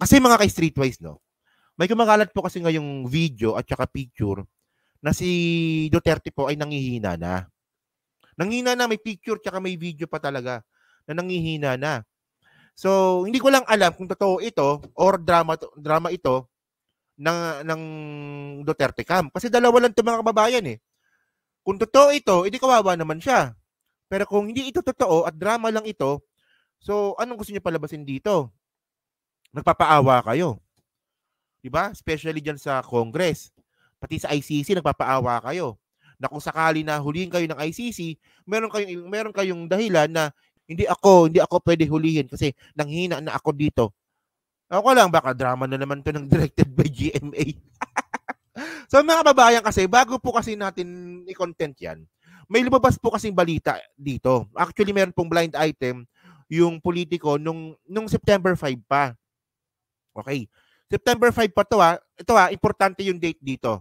kasi mga ka-streetwise, no? May kumakalat po kasi ngayong video at saka picture na si Duterte po ay nangihina na. Nangihina na, may picture tsaka may video pa talaga na nangihina na. So, hindi ko lang alam kung totoo ito or drama drama ito ng ng Duterte Camp. Kasi dalawa lang 'tong mga kababayan eh. Kung totoo ito, edi kawawa naman siya. Pero kung hindi ito totoo at drama lang ito, so anong gusto niyo palabasin dito? Nagpapaawa kayo. 'Di ba? Especially diyan sa Congress. Pati sa ICC nagpapaawa kayo. Na kung sakali na hulihin kayo ng ICC, meron kayong meron kayong dahilan na hindi ako, hindi ako pwede hulihin kasi nanghina na ako dito. Ako lang, baka drama na naman to ng directed by GMA. so mga kababayan kasi, bago po kasi natin i-content yan, may lumabas po kasing balita dito. Actually, meron pong blind item yung politiko nung, nung September 5 pa. Okay. September 5 pa to ha. Ito ha, importante yung date dito.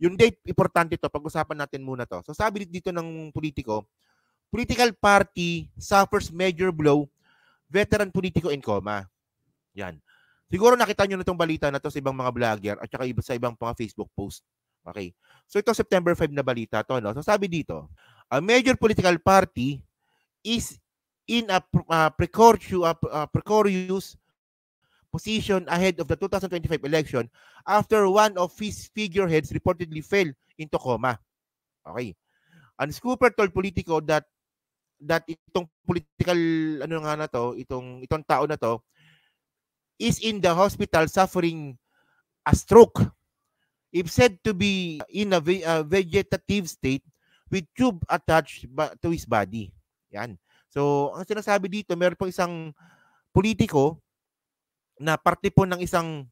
Yung date, importante to. Pag-usapan natin muna to. So sabi dito ng politiko, political party suffers major blow, veteran politiko in coma. Yan. Siguro nakita nyo na itong balita na to sa ibang mga vlogger at saka sa ibang mga Facebook post. Okay. So ito September 5 na balita to, no? So sabi dito, a major political party is in a uh, precarious, uh, precarious position ahead of the 2025 election after one of his figureheads reportedly fell into coma. Okay. And Scooper told Politico that that itong political ano nga na to, itong itong tao na to is in the hospital suffering a stroke if said to be in a, ve- a vegetative state with tube attached ba- to his body. Yan. So, ang sinasabi dito, meron pong isang politiko na parte po ng isang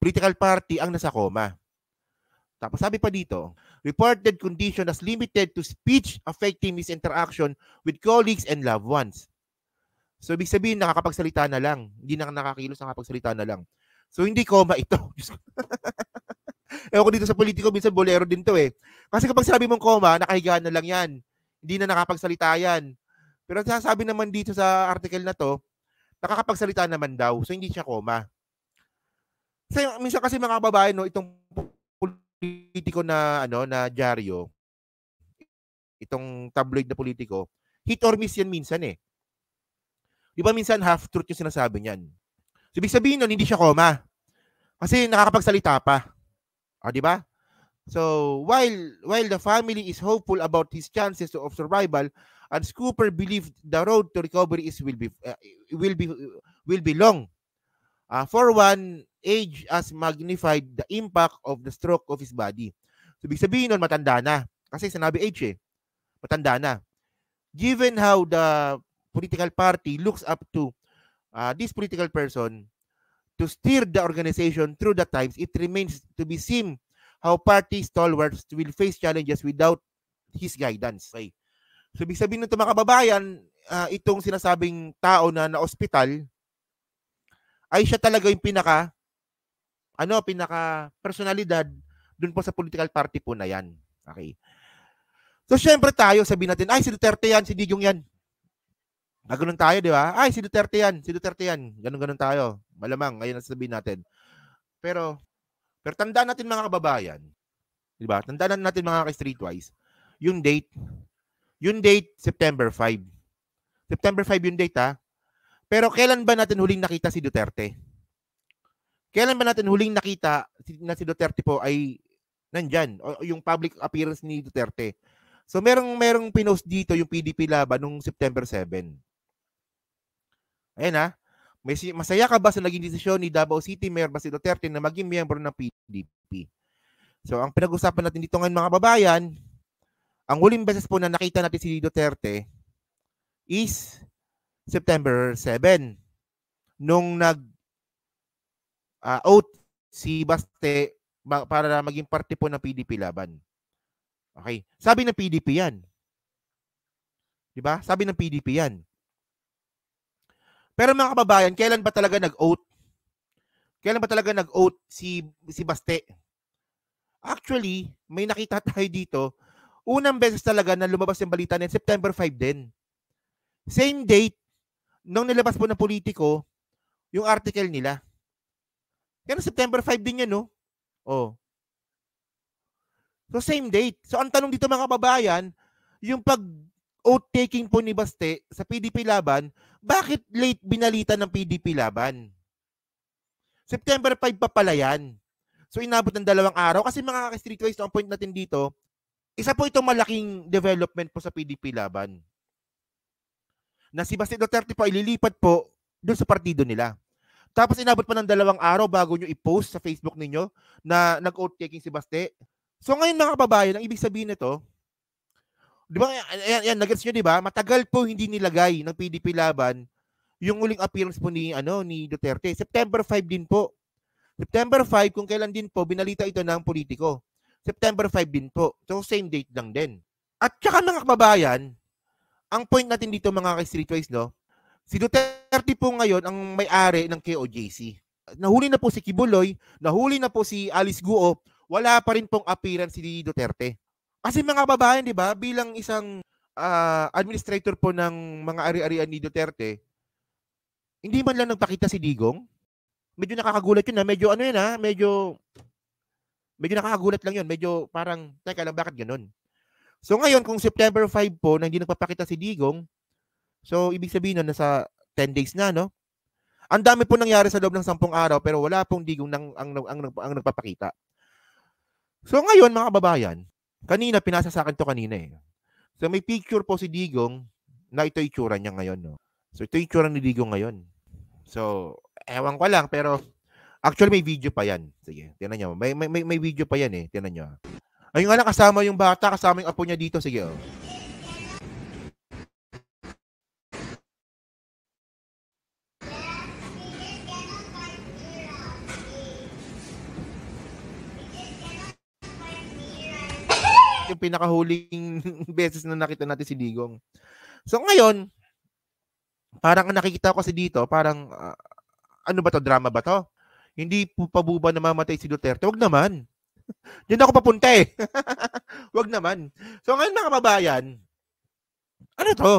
political party ang nasa coma. Tapos sabi pa dito, reported condition as limited to speech affecting his interaction with colleagues and loved ones. So, ibig sabihin, nakakapagsalita na lang. Hindi na nakakilos, nakakapagsalita na lang. So, hindi coma ito. Ewan ko dito sa politiko, minsan bolero din to eh. Kasi kapag sabi mong coma, nakahiga na lang yan. Hindi na nakapagsalita yan. Pero sasabi naman dito sa article na to, nakakapagsalita naman daw. So, hindi siya coma. Kasi minsan kasi mga babae, no, itong politiko na, ano, na dyaryo, itong tabloid na politiko, hit or miss yan minsan eh. Di ba minsan half-truth yung sinasabi niyan? So, ibig sabihin nun, hindi siya coma. Kasi nakakapagsalita pa. Ah, di ba? So, while while the family is hopeful about his chances of survival, and Scooper believed the road to recovery is will be uh, will be will be long. Uh, for one, age has magnified the impact of the stroke of his body. So, ibig sabihin nun, matanda na. Kasi sinabi age eh. Matanda na. Given how the political party looks up to uh, this political person, to steer the organization through the times, it remains to be seen how party stalwarts will face challenges without his guidance. Okay. So, ibig sabihin nito mga kababayan, uh, itong sinasabing tao na na-hospital, ay siya talaga yung pinaka, ano, pinaka personalidad dun po sa political party po na yan. Okay. So, syempre tayo, sabihin natin, ay, si Duterte yan, si Digong yan. Gaganon tayo, di ba? Ay, si Duterte yan, si Duterte yan. Ganon-ganon tayo. Malamang, ngayon na sabihin natin. Pero, pero tandaan natin mga kababayan, di ba? Tandaan natin mga ka-streetwise, yung date, yung date, September 5. September 5 yung date ha. Pero kailan ba natin huling nakita si Duterte? Kailan ba natin huling nakita na si Duterte po ay nandyan? O yung public appearance ni Duterte. So merong merong pinost dito yung PDP laban nung September 7. Ayan ha. May, masaya ka ba sa naging desisyon ni Davao City Mayor Basil Duterte na maging miyembro ng PDP? So, ang pinag-usapan natin dito ngayon mga babayan, ang huling beses po na nakita natin si Duterte is September 7 nung nag uh, oath si Baste para maging parte po ng PDP laban. Okay. Sabi ng PDP yan. 'Di ba? Sabi ng PDP yan. Pero mga kababayan, kailan ba talaga nag-oath? Kailan ba talaga nag-oath si, si Baste? Actually, may nakita tayo dito. Unang beses talaga na lumabas yung balita niya, September 5 din. Same date, nung nilabas po ng politiko, yung article nila. Kaya September 5 din yan, no? Oh. So same date. So ang tanong dito mga kababayan, yung pag oath taking po ni Baste sa PDP Laban, bakit late binalita ng PDP Laban? September 5 pa pala yan. So inabot ng dalawang araw kasi mga ka-streetwise ang point natin dito, isa po itong malaking development po sa PDP laban. Na si Basti Duterte po ililipat po doon sa partido nila. Tapos inabot pa ng dalawang araw bago nyo i-post sa Facebook ninyo na nag-oath taking si Baste. So ngayon mga kababayan, ang ibig sabihin nito, di ba, yan, yan nagets nyo, di ba? Matagal po hindi nilagay ng PDP laban yung uling appearance po ni, ano, ni Duterte. September 5 din po. September 5, kung kailan din po, binalita ito ng politiko. September 5 din po. So, same date lang din. At saka mga kababayan, ang point natin dito mga ka-streetwise, no? Si Duterte po ngayon ang may-ari ng KOJC. Nahuli na po si Kibuloy, nahuli na po si Alice Guo, wala pa rin pong appearance si Duterte. Kasi mga kababayan, di ba, bilang isang uh, administrator po ng mga ari-arian ni Duterte, hindi man lang nagpakita si Digong, medyo nakakagulat yun na medyo ano yun ha, medyo medyo nakakagulat lang yun. Medyo parang, teka lang, bakit ganun? So ngayon, kung September 5 po na hindi nagpapakita si Digong, so ibig sabihin na nasa 10 days na, no? Ang dami po nangyari sa loob ng 10 araw pero wala pong Digong nang, ang, ang, ang, ang nagpapakita. So ngayon, mga kababayan, kanina, pinasa sa akin to kanina eh. So may picture po si Digong na ito itsura niya ngayon, no? So ito itsura ni Digong ngayon. So, ewan ko lang, pero actually may video pa yan. Sige, tinan nyo. May, may, may, video pa yan eh. Tinan nyo. Ayun nga lang, kasama yung bata, kasama yung apo niya dito. Sige, oh. Yung pinakahuling beses na nakita natin si Digong. So ngayon, parang nakikita ko kasi dito, parang uh, ano ba to, drama ba to? Hindi po pabuba na mamatay si Duterte. Wag naman. Diyan ako papunta eh. Wag naman. So ngayon mga kababayan, ano to?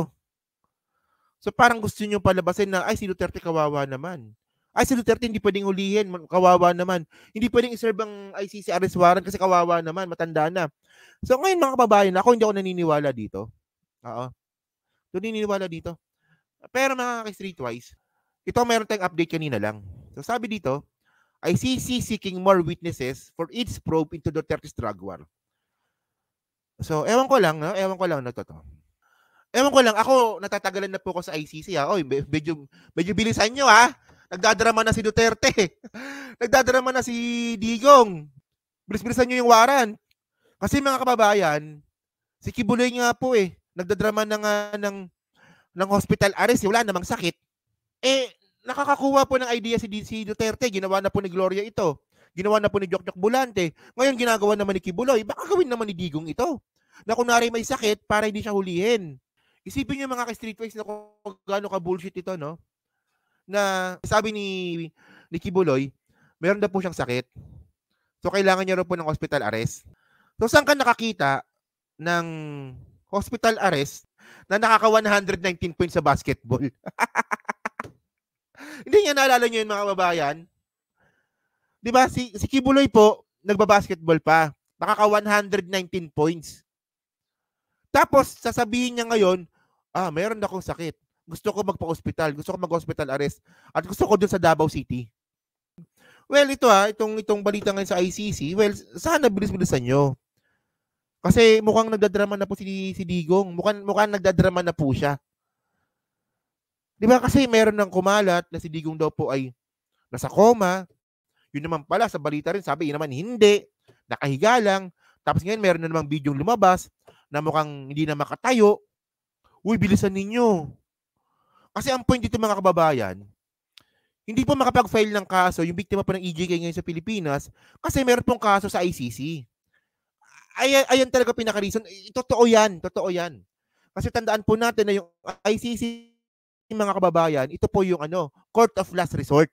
So parang gusto niyo palabasin na, ay si Duterte kawawa naman. Ay si Duterte hindi pwedeng hulihin, kawawa naman. Hindi pwedeng iserve ang ICC arrest warrant kasi kawawa naman, matanda na. So ngayon mga kababayan, ako hindi ako naniniwala dito. Oo. So naniniwala dito. Pero mga streetwise, ito meron tayong update kanina lang. So sabi dito, ICC seeking more witnesses for its probe into Duterte's drug war. So, ewan ko lang, no? ewan ko lang na to. Ewan ko lang, ako natatagalan na po ko sa ICC ha. Oy, medyo, medyo bilisan nyo ha. Nagdadrama na si Duterte. Nagdadrama na si Digong. Bilis-bilisan nyo yung waran. Kasi mga kababayan, si Kibuloy nga po eh, nagdadrama na nga ng, ng hospital arrest, wala namang sakit. Eh, nakakakuha po ng idea si, si Duterte. Ginawa na po ni Gloria ito. Ginawa na po ni Jokjok Bulante. Ngayon ginagawa naman ni Kibuloy. Baka gawin naman ni Digong ito. Na kunwari may sakit para hindi siya hulihin. Isipin niyo mga ka-streetwise na kung gaano ka bullshit ito, no? Na sabi ni, ni Kibuloy, meron na po siyang sakit. So kailangan niya rin po ng hospital arrest. So saan ka nakakita ng hospital arrest na nakaka 119 points sa basketball? Hindi niya naalala niyo yun mga kababayan. Di ba? Si, si Kibuloy po, nagbabasketball pa. Nakaka 119 points. Tapos, sasabihin niya ngayon, ah, mayroon akong sakit. Gusto ko magpa-hospital. Gusto ko mag-hospital arrest. At gusto ko dun sa Davao City. Well, ito ha, itong, itong balita ngayon sa ICC, well, sana bilis-bilisan nyo. Kasi mukhang nagdadrama na po si, si Digong. Mukhang, mukhang nagdadrama na po siya. Di ba kasi meron ng kumalat na si Digong daw po ay nasa coma. Yun naman pala sa balita rin, sabi yun naman hindi. Nakahiga lang. Tapos ngayon meron na namang video lumabas na mukhang hindi na makatayo. Uy, bilisan ninyo. Kasi ang point dito mga kababayan, hindi po makapag-file ng kaso yung biktima po ng EJK ngayon sa Pilipinas kasi meron pong kaso sa ICC. Ay, ayan talaga pinaka-reason. Totoo yan. Totoo yan. Kasi tandaan po natin na yung ICC mga kababayan, ito po yung ano, court of last resort.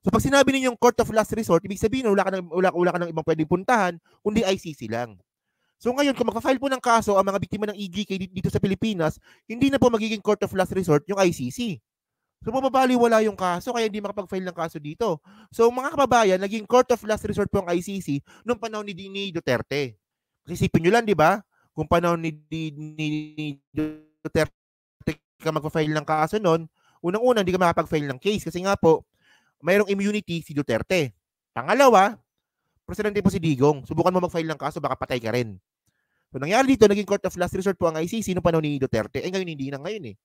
So pag sinabi niyo yung court of last resort, ibig sabihin wala ka nang wala, wala ka nang ibang pwedeng puntahan kundi ICC lang. So ngayon kung magfa-file po ng kaso ang mga biktima ng EGK dito sa Pilipinas, hindi na po magiging court of last resort yung ICC. So mababaliwala yung kaso kaya hindi makapag-file ng kaso dito. So mga kababayan, naging court of last resort po ang ICC noong panahon ni Dini Duterte. Kasi isipin nyo lang, di ba? Kung panahon ni, ni Duterte ka magpa-file ng kaso noon, unang-una hindi ka makapag-file ng case kasi nga po, mayroong immunity si Duterte. Pangalawa, presidente po si Digong. Subukan mo mag-file ng kaso, baka patay ka rin. So nangyari dito, naging court of last resort po ang ICC noong panahon ni Duterte. Eh ngayon hindi na ngayon eh.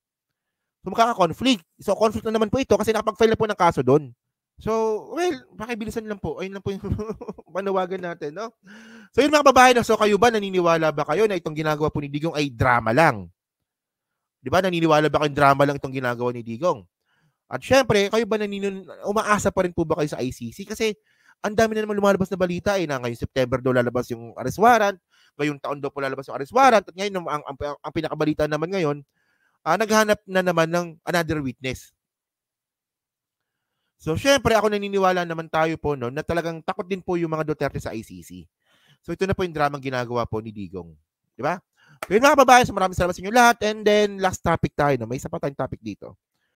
So magkaka-conflict. So conflict na naman po ito kasi nakapag-file na po ng kaso doon. So, well, pakibilisan lang po. Ayun lang po yung panawagan natin, no? So, yun mga babae, so kayo ba, naniniwala ba kayo na itong ginagawa po ni Digong ay drama lang? Di ba, naniniwala ba kayong drama lang itong ginagawa ni Digong? At syempre, kayo ba nanin umaasa pa rin po ba kayo sa ICC? Kasi ang dami na naman lumalabas na balita eh, na ngayong September daw lalabas yung arrest warrant, ngayong taon daw po lalabas yung arrest warrant, at ngayon, ang, ang, ang, pinakabalita naman ngayon, uh, naghanap na naman ng another witness. So, syempre, ako naniniwala naman tayo po no, na talagang takot din po yung mga Duterte sa ICC. So, ito na po yung dramang ginagawa po ni Digong. Di ba? So, yun mga babae, so maraming salamat sa inyo lahat. And then, last topic tayo. No? May isa pa tayong topic dito.